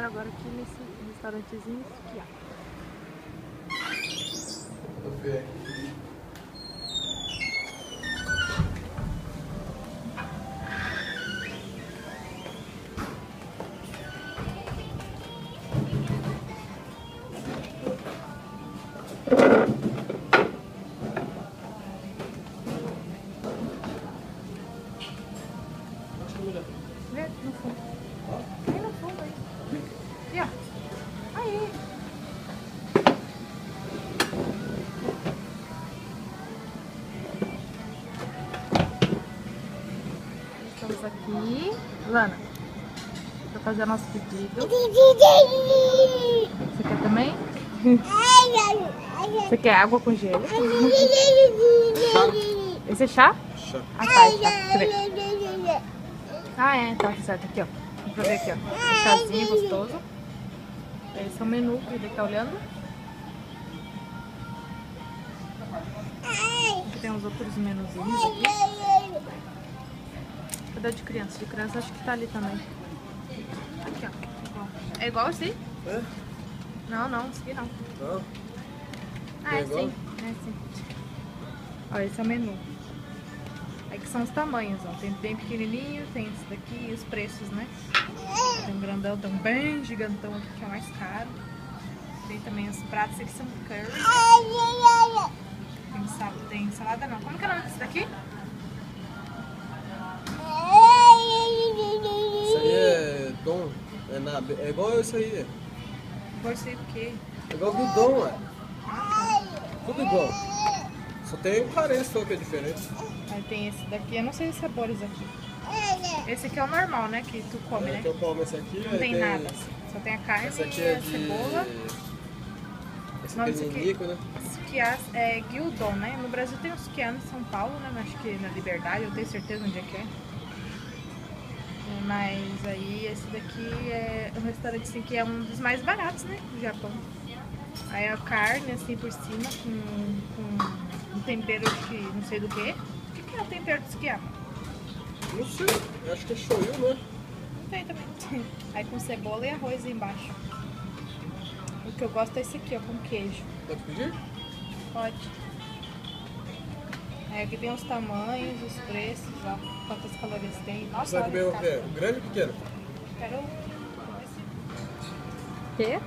comer agora aqui nesse restaurantezinho aqui, ó. Lana, pra fazer nosso pedido. Você quer também? Você quer água com gelo? Esse é chá? Chá. Ah, tá, é chá. Ah, é, tá certo. Aqui, ó. Vamos pra ver aqui, ó. Um chazinho gostoso. Esse é o menu que ele tá olhando. Aqui tem uns outros menuzinhos aqui. De criança? De criança acho que tá ali também. Aqui, ó. É igual esse? É? Não, não, esse aqui não. Não? Ah, é É igual? sim. É sim. Ó, esse é o menu. Aqui são os tamanhos, ó. Tem bem pequenininho, tem esse daqui e os preços, né? Tem um grandão, tem um bem gigantão aqui que é o mais caro. Tem também os pratos, eles são curry. Tem, sal, tem salada não. Como que é o nome desse daqui? Na, é igual isso aí. Gostei do quê? É igual o dom, ué. Tudo igual. Só tem careça só que é diferente. Aí tem esse daqui, eu não sei os sabores aqui. Esse aqui é o normal, né? Que tu come, É né? que eu como esse aqui. Não aí tem nada. Só tem a carne Esse aqui e é a de. cebola. Esse Não, aqui é ninico, né? Esse Kias é Gyudon, né? No Brasil tem os Kias em São Paulo, né? Mas Acho que na Liberdade, eu tenho certeza onde é que é. É, Mas aí esse daqui é um restaurante assim, que é um dos mais baratos, né? Do Japão. Aí a carne assim por cima com, com um tempero de não sei do que. O que, que é o tempero desse Kias? Não sei. Eu acho que é shoyu, né? Não tem também. Aí com cebola e arroz embaixo. O que eu gosto é esse aqui, ó, com queijo. Pode pedir? Pode. Aí aqui tem os tamanhos, os preços, ó. Quantas calorias tem. Nossa, Você vai comer o esse quê? O grande ou pequeno? Quero Quê?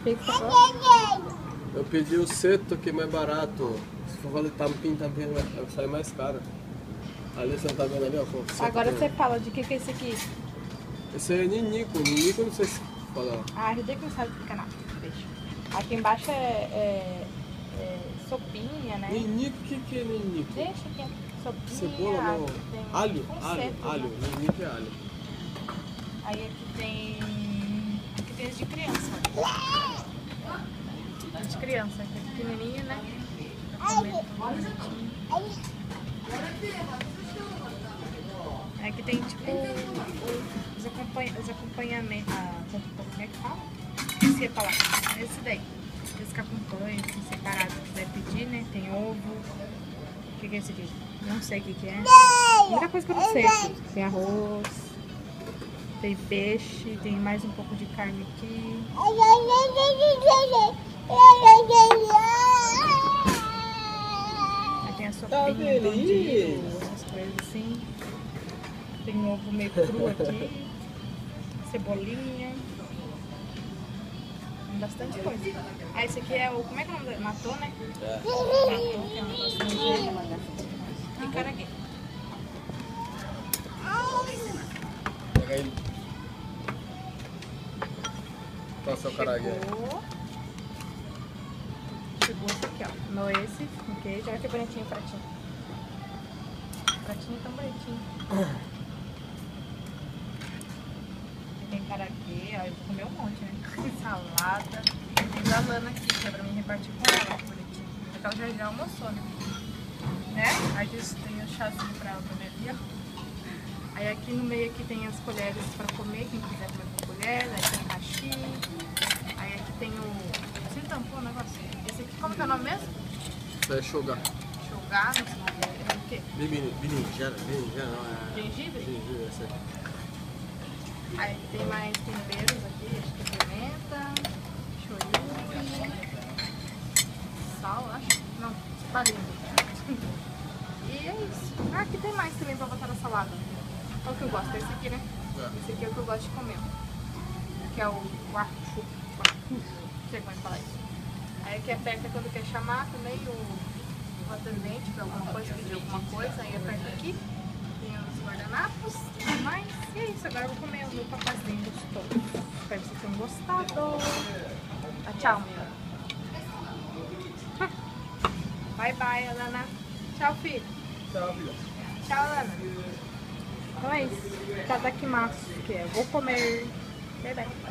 O que que você falou? Eu pedi o seto que é mais barato. Se for valer também vai sair mais caro. Ali você não tá vendo ali, ó. Agora você fala de que que é esse aqui. Esse é ninico. Ninico eu não sei se fala. Ah, a RD que não sabe nada. Deixa. Aqui embaixo é, é- é sopinha, né? Ninico, o que, que é ninico? Deixa aqui. Sopinha. Cebola não. tem Alho? Alho, seto, alho. né? Ninico é alho. Aí aqui tem. Aqui tem as de criança. As de criança, aqui é pequenininho, né? Bonitinho. Aqui tem tipo o- os, acompanha, os acompanhamentos. Ah, como é que fala? Esqueci a palavra. Esse daí. Esse que acompanha, assim, separado, se quiser pedir, né? Tem ovo. O que, que é esse aqui? Não sei o que, que é. Muita coisa que eu não sei. Tem arroz. Tem peixe, tem mais um pouco de carne aqui. Aí tem a Tá sopinha, bondinho, essas coisas assim. Tem um ovo meio cru aqui. Cebolinha. Bastante coisa. Ah, esse aqui é o. Como é que é o nome dele? Matou, né? É. Matou, que é um negócio nojento. E caraguê. Pega aí. Qual é o seu caraguê? Chegou. Esse aqui, ó. No esse, com queijo. Olha que bonitinho o pratinho. O pratinho tão bonitinho. Aqui tem caraguê, ó. Eu vou comer um monte, né? Salada. Tem da Lana aqui, que é pra mim repartir com ela, ó, bonitinho. Porque ela já, já almoçou, né? Né? Aí tem o chazinho pra ela também aqui, ó. Aí aqui no meio aqui tem as colheres pra comer, quem quiser comer com colher, aí tem hashi. Aí aqui tem o. Você tampou o negócio? Esse aqui, como que é o nome mesmo? É shogar. Shogar, não sei é o quê? Berinjela, berinjela é. Gengibre? Gengibre, essa aí. Aí tem mais temperos aqui, acho que é pimenta, shoyu, sal, acho. Não, balinha. E é isso. Ah, aqui tem mais também pra botar na salada. Qual que eu gosto? Esse aqui, né? Esse aqui é o que eu gosto de comer. Que é o. Guachu. Não sei como é que fala isso. Aí aqui aperta quando quer chamar também o, o atendente pra alguma coisa, pedir alguma coisa. Aí aperta aqui. Tem os guardanapos e é isso. Agora eu vou comer o meu papazinho gostoso. Espero que vocês tenham gostado. Ah, tchau, meu. Bye, bye, Alana. Tchau, filho. Tchau, filha. Tchau, Alana. Então é isso. Tadakimasu, que é vou comer. Bye, bye.